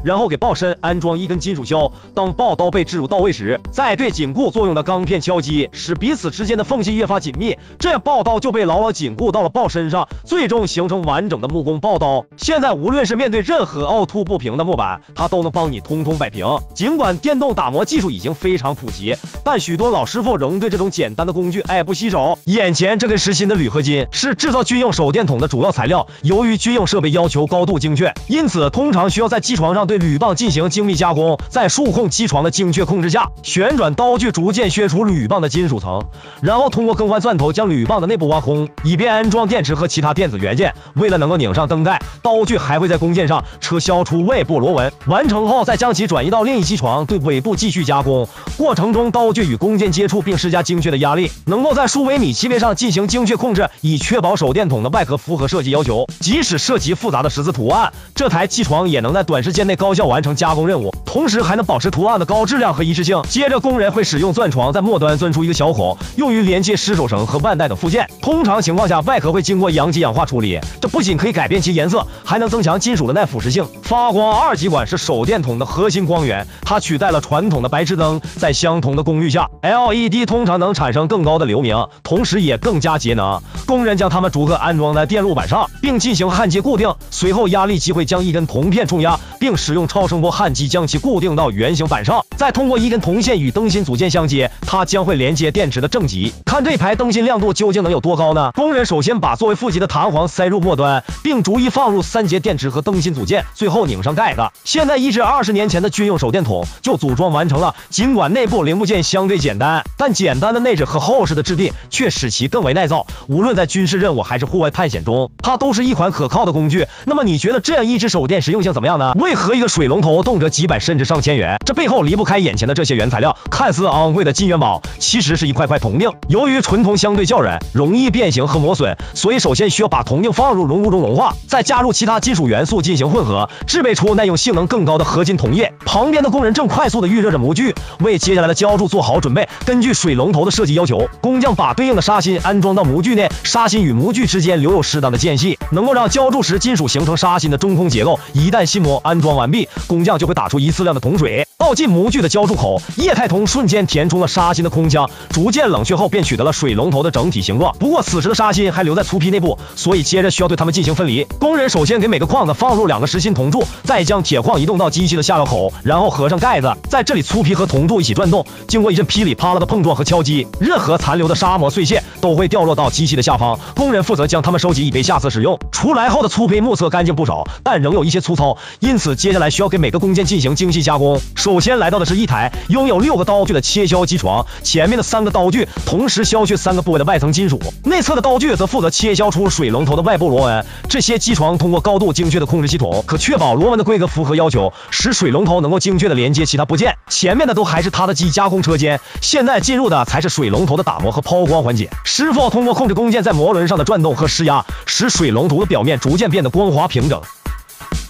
然后给豹身安装一根金属销。当豹刀被置入到位时，再对紧固作用的钢片敲击，使彼此之间的缝隙越发紧密，这样豹刀就被牢牢紧固到了豹身上，最终形成完整的木工豹刀。现在无论是面对任何凹凸不平的木板，它都能帮你通通摆平。尽管电动打磨技术已经非常普及，但许多老师傅仍对这种简单的工具爱不释手。眼前这根实心的铝合金是制造军用手电筒的主要材料。由于军用设备要求高度精确，因此通常需要在机床上对对铝棒进行精密加工。在数控机床的精确控制下，旋转刀具逐渐削除铝棒的金属层，然后通过更换钻头将铝棒的内部挖空，以便安装电池和其他电子元件。为了能够拧上灯盖，刀具还会在弓箭上车削出外部螺纹。完成后，再将其转移到另一机床，对尾部继续加工。过程中，刀具与弓箭接触，并施加精确的压力，能够在数微米级别上进行精确控制，以确保手电筒的外壳符合设计要求。即使涉及复杂的十字图案，这台机床也能在短时间内高效完成加工任务，同时还能保持图案的高质量和一致性。接着，工人会使用钻床在末端钻出一个小孔，用于连接失手绳和腕带等附件。通常情况下，外壳会经过阳极氧化处理，这不仅可以改变其颜色，还能增强金属的耐腐蚀性。发光二极管是手电筒的核心光源，它取代了传统的白炽灯。在相同的功率下，LED 通常能产生更高的流明，同时也更加节能。工人将它们逐个安装在电路板上，并进行焊接固定。随后，压力机会将一根铜片冲压，并使用超声波焊机将其固定到圆形板上，再通过一根铜线与灯芯组件相接，它将会连接电池的正极。看这排灯芯亮度究竟能有多高呢？工人首先把作为负极的弹簧塞入末端，并逐一放入三节电池和灯芯组件，最后拧上盖子。现在，一支二十年前的军用手电筒就组装完成了。尽管内部零部件相对简单，但简单的内置和厚实的质地却使其更为耐造。无论在军事任务还是户外探险中，它都是一款可靠的工具。那么你觉得这样一只手电实用性怎么样呢？为何一个水龙头动辄几百甚至上千元？这背后离不开眼前的这些原材料。看似昂贵的金元宝，其实是一块块铜锭。由于纯铜相对较软，容易变形和磨损，所以首先需要把铜锭放入熔炉中融化，再加入其他金属元素进行混合，制备出耐用性能更高的合金铜液。旁边的工人正快速的预热着模具，为接下来的。浇筑做好准备，根据水龙头的设计要求，工匠把对应的砂芯安装到模具内，砂芯与模具之间留有适当的间隙，能够让浇筑时金属形成砂芯的中空结构。一旦芯膜安装完毕，工匠就会打出一次量的铜水，倒进模具的浇铸口，液态铜瞬间填充了砂芯的空腔，逐渐冷却后便取得了水龙头的整体形状。不过此时的砂芯还留在粗坯内部，所以接着需要对它们进行分离。工人首先给每个框子放入两个实心铜柱，再将铁框移动到机器的下料口，然后合上盖子，在这里粗坯和铜柱一起转动。经过一阵噼里啪啦的碰撞和敲击，任何残留的砂膜碎屑都会掉落到机器的下方。工人负责将它们收集，以备下次使用。出来后的粗坯目测干净不少，但仍有一些粗糙，因此接下来需要给每个工件进行精细加工。首先来到的是一台拥有六个刀具的切削机床，前面的三个刀具同时削去三个部位的外层金属，内侧的刀具则负责切削出水龙头的外部螺纹。这些机床通过高度精确的控制系统，可确保螺纹的规格符合要求，使水龙头能够精确的连接其他部件。前面的都还是它的机加工车间。现在进入的才是水龙头的打磨和抛光环节。师傅通过控制弓箭在磨轮上的转动和施压，使水龙头的表面逐渐变得光滑平整。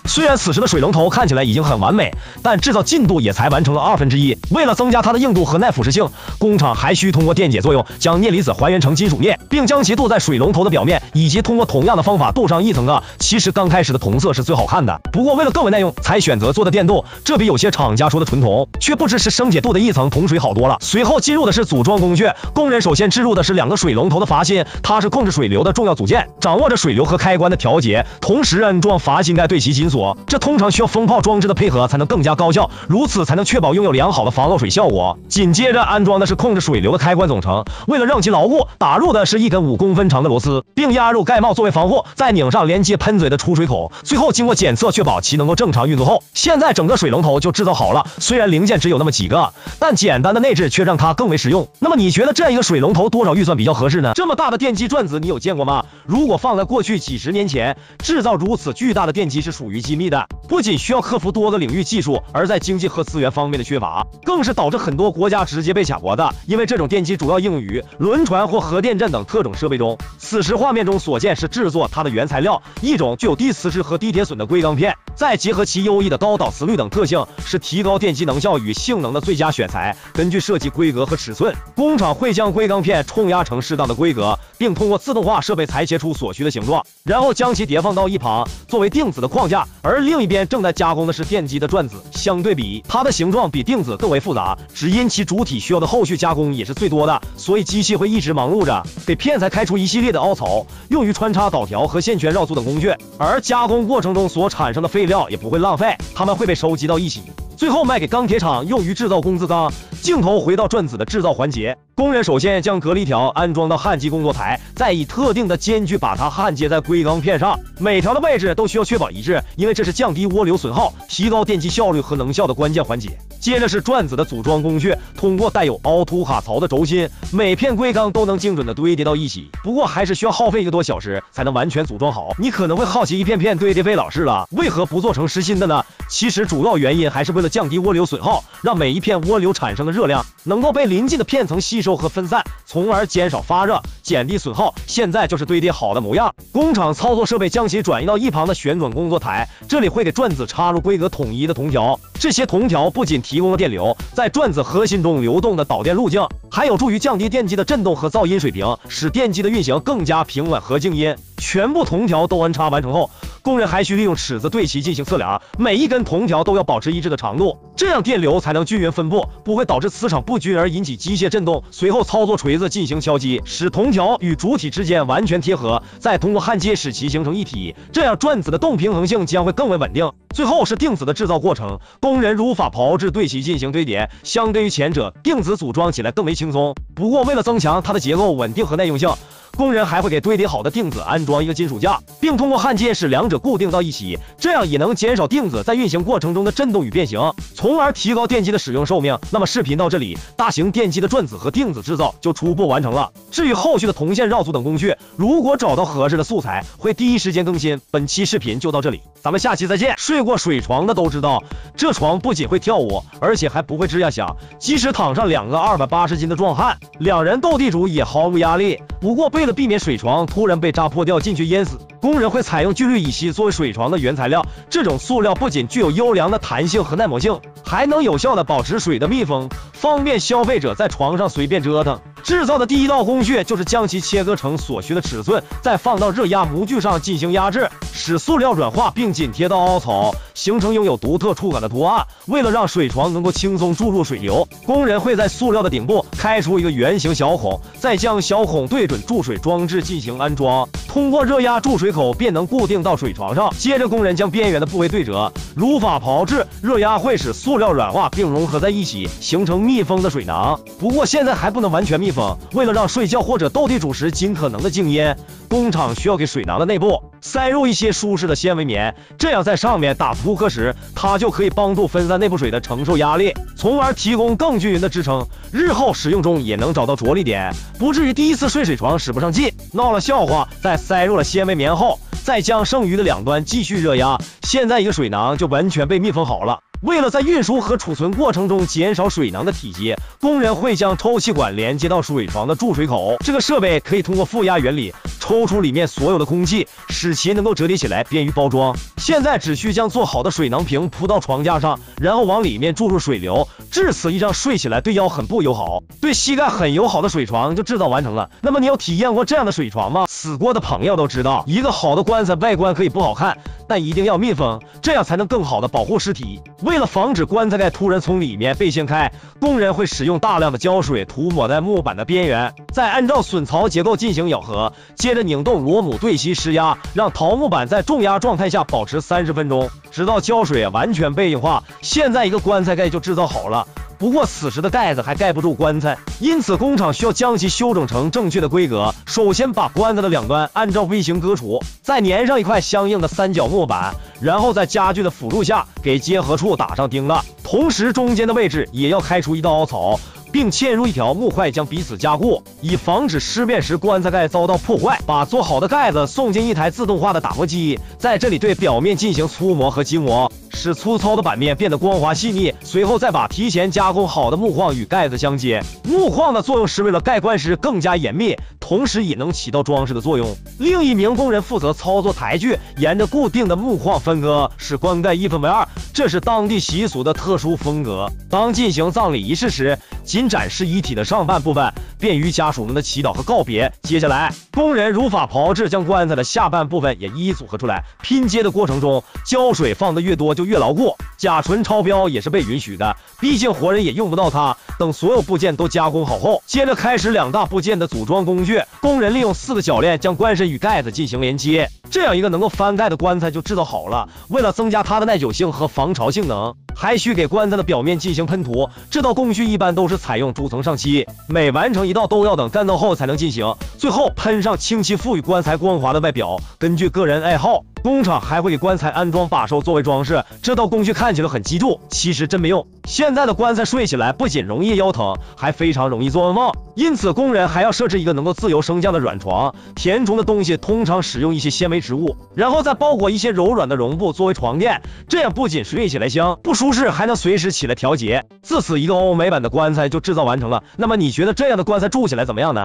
虽然此时的水龙头看起来已经很完美，但制造进度也才完成了二分之一。为了增加它的硬度和耐腐蚀性，工厂还需通过电解作用将镍离子还原成金属镍，并将其镀在水龙头的表面，以及通过同样的方法镀上一层铬。其实刚开始的铜色是最好看的，不过为了更为耐用，才选择做的电镀，这比有些厂家说的纯铜却不知是生解镀的一层铜水好多了。随后进入的是组装工序，工人首先置入的是两个水龙头的阀芯，它是控制水流的重要组件，掌握着水流和开关的调节，同时安装阀芯盖对齐金锁。这通常需要风炮装置的配合才能更加高效，如此才能确保拥有良好的防漏水效果。紧接着安装的是控制水流的开关总成，为了让其牢固，打入的是一根五公分长的螺丝，并压入盖帽作为防护，再拧上连接喷嘴的出水口。最后经过检测，确保其能够正常运作后，现在整个水龙头就制造好了。虽然零件只有那么几个，但简单的内置却让它更为实用。那么你觉得这样一个水龙头多少预算比较合适呢？这么大的电机转子你有见过吗？如果放在过去几十年前，制造如此巨大的电机是属于机密的，不仅需要克服多个领域技术，而在经济和资源方面的缺乏，更是导致很多国家直接被卡脖子。因为这种电机主要应用于轮船或核电站等特种设备中。此时画面中所见是制作它的原材料，一种具有低磁质和低铁损的硅钢片，再结合其优异的高导磁率等特性，是提高电机能效与性能的最佳选材。根据设计规格和尺寸，工厂会将硅钢片冲压成适当的规格，并通过自动化设备裁切出所需的形状，然后将其叠放到一旁，作为定子的框架。而另一边正在加工的是电机的转子，相对比它的形状比定子更为复杂，只因其主体需要的后续加工也是最多的，所以机器会一直忙碌着，给片材开出一系列的凹槽，用于穿插导条和线圈绕组等工具。而加工过程中所产生的废料也不会浪费，它们会被收集到一起。最后卖给钢铁厂，用于制造工字钢。镜头回到转子的制造环节，工人首先将隔离条安装到焊接工作台，再以特定的间距把它焊接在硅钢片上。每条的位置都需要确保一致，因为这是降低涡流损耗、提高电机效率和能效的关键环节。接着是转子的组装工序，通过带有凹凸卡槽的轴心，每片硅钢都能精准的堆叠到一起。不过还是需要耗费一个多小时才能完全组装好。你可能会好奇，一片片堆叠费老式了，为何不做成实心的呢？其实主要原因还是为了降低涡流损耗，让每一片涡流产生的热量能够被临近的片层吸收和分散，从而减少发热，减低损耗。现在就是堆叠好的模样。工厂操作设备将其转移到一旁的旋转工作台，这里会给转子插入规格统一的铜条。这些铜条不仅提供了电流，在转子核心中流动的导电路径，还有助于降低电机的振动和噪音水平，使电机的运行更加平稳和静音。全部铜条都安插完成后。工人还需利用尺子对其进行测量，每一根铜条都要保持一致的长度，这样电流才能均匀分布，不会导致磁场不均而引起机械振动。随后操作锤子进行敲击，使铜条与主体之间完全贴合，再通过焊接使其形成一体，这样转子的动平衡性将会更为稳定。最后是定子的制造过程，工人如法炮制对其进行堆叠，相对于前者，定子组装起来更为轻松。不过为了增强它的结构稳定和耐用性。工人还会给堆叠好的定子安装一个金属架，并通过焊接使两者固定到一起，这样也能减少定子在运行过程中的振动与变形，从而提高电机的使用寿命。那么视频到这里，大型电机的转子和定子制造就初步完成了。至于后续的铜线绕组等工序，如果找到合适的素材，会第一时间更新。本期视频就到这里，咱们下期再见。睡过水床的都知道，这床不仅会跳舞，而且还不会吱呀响，即使躺上两个二百八十斤的壮汉，两人斗地主也毫无压力。不过被为了避免水床突然被扎破掉进去淹死，工人会采用聚氯乙烯作为水床的原材料。这种塑料不仅具有优良的弹性和耐磨性，还能有效的保持水的密封，方便消费者在床上随便折腾。制造的第一道工序就是将其切割成所需的尺寸，再放到热压模具上进行压制，使塑料软化并紧贴到凹槽，形成拥有独特触感的图案。为了让水床能够轻松注入水流，工人会在塑料的顶部开出一个圆形小孔，再将小孔对准注水装置进行安装。通过热压注水口便能固定到水床上。接着，工人将边缘的部位对折，如法炮制。热压会使塑料软化并融合在一起，形成密封的水囊。不过现在还不能完全密封，为了让睡觉或者斗地主时尽可能的静音，工厂需要给水囊的内部塞入一些舒适的纤维棉，这样在上面打扑克时，它就可以帮助分散内部水的承受压力，从而提供更均匀的支撑。日后使用中也能找到着力点，不至于第一次睡水床使不上劲，闹了笑话。在塞入了纤维棉后，再将剩余的两端继续热压，现在一个水囊就完全被密封好了。为了在运输和储存过程中减少水囊的体积，工人会将抽气管连接到水床的注水口。这个设备可以通过负压原理抽出里面所有的空气，使其能够折叠起来，便于包装。现在只需将做好的水囊瓶铺到床架上，然后往里面注入水流。至此，一张睡起来对腰很不友好、对膝盖很友好的水床就制造完成了。那么，你有体验过这样的水床吗？死过的朋友都知道，一个好的棺材外观可以不好看。但一定要密封，这样才能更好的保护尸体。为为了防止棺材盖突然从里面被掀开，工人会使用大量的胶水涂抹在木板的边缘，再按照榫槽结构进行咬合，接着拧动螺母对其施压，让桃木板在重压状态下保持三十分钟，直到胶水完全被硬化。现在一个棺材盖就制造好了。不过此时的盖子还盖不住棺材，因此工厂需要将其修整成正确的规格。首先把棺材的两端按照 V 型割除，再粘上一块相应的三角木板，然后在家具的辅助下给结合处打打上钉子，同时中间的位置也要开出一道凹槽。并嵌入一条木块，将彼此加固，以防止尸变时棺材盖遭到破坏。把做好的盖子送进一台自动化的打磨机，在这里对表面进行粗磨和精磨，使粗糙的板面变得光滑细腻。随后再把提前加工好的木框与盖子相接。木框的作用是为了盖棺时更加严密。同时也能起到装饰的作用。另一名工人负责操作台锯，沿着固定的木框分割，使棺盖一分为二，这是当地习俗的特殊风格。当进行葬礼仪式时，仅展示遗体的上半部分，便于家属们的祈祷和告别。接下来，工人如法炮制，将棺材的下半部分也一一组合出来。拼接的过程中，胶水放的越多就越牢固，甲醇超标也是被允许的，毕竟活人也用不到它。等所有部件都加工好后，接着开始两大部件的组装工工人利用四个铰链将棺身与盖子进行连接，这样一个能够翻盖的棺材就制造好了。为了增加它的耐久性和防潮性能，还需给棺材的表面进行喷涂。这道工序一般都是采用逐层上漆，每完成一道都要等干燥后才能进行。最后喷上清漆，赋予棺材光滑的外表。根据个人爱好。工厂还会给棺材安装把手作为装饰，这道工序看起来很基础，其实真没用。现在的棺材睡起来不仅容易腰疼，还非常容易做噩梦，因此工人还要设置一个能够自由升降的软床。填充的东西通常使用一些纤维植物，然后再包裹一些柔软的绒布作为床垫，这样不仅睡起来香，不舒适，还能随时起来调节。自此，一个欧美版的棺材就制造完成了。那么你觉得这样的棺材住起来怎么样呢？